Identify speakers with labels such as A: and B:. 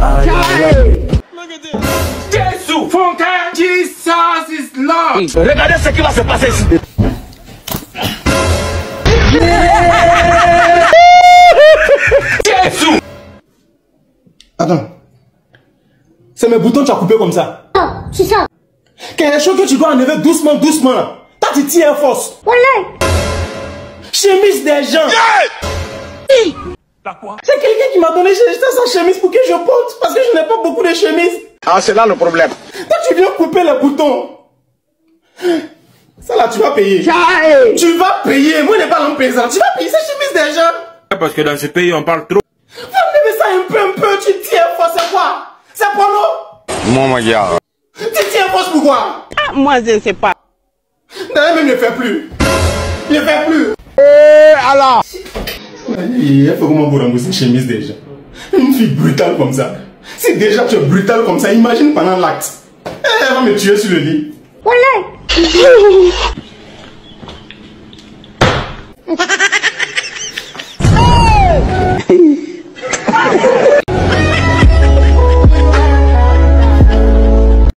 A: aïe.
B: Jésus, Fontaine, Jesus is Lord.
C: Regardez ce qui va se passer ici.
B: Jésus.
D: Attends. C'est mes boutons que tu as coupé comme ça.
E: Ah, c'est ça.
D: Quelque chose que tu dois enlever doucement, doucement. Toi, tu tires force.
E: Voilà.
D: Chemise des gens. C'est quelqu'un qui m'a donné sa chemise pour que je porte parce que je n'ai pas beaucoup de chemises.
C: Ah, c'est là le problème.
D: Toi, tu viens couper les boutons. Ça là, tu vas payer. Tu vas payer. Moi, je n'ai pas l'homme paysan. Tu vas payer ces chemises des gens.
B: Parce que dans ce pays, on parle trop.
D: Faut enlever ça un peu, un peu. Tu tires force, c'est quoi? C'est porno?
C: Mon gars.
D: Tu tires force pourquoi
F: Moi, je ne sais pas.
D: D'ailleurs, même ne fais plus. Ne fais plus.
C: Eh, alors.
D: Il faut comment vous rembourser chemise déjà. Une fille brutale comme ça. Si déjà tu es brutale comme ça, imagine pendant l'acte. Eh, Elle va me tuer sur le lit.
E: Voilà.